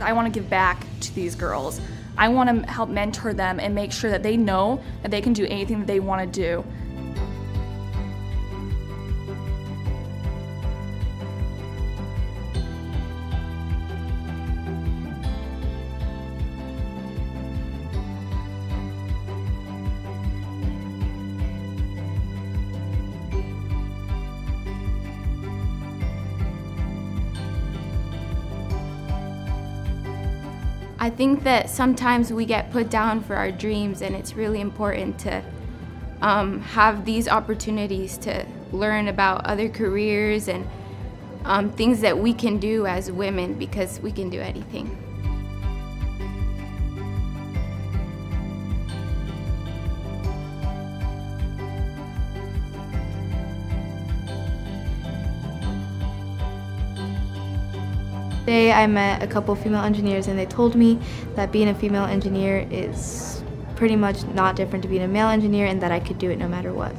I want to give back to these girls. I want to help mentor them and make sure that they know that they can do anything that they want to do. I think that sometimes we get put down for our dreams, and it's really important to um, have these opportunities to learn about other careers and um, things that we can do as women because we can do anything. Today I met a couple female engineers and they told me that being a female engineer is pretty much not different to being a male engineer and that I could do it no matter what.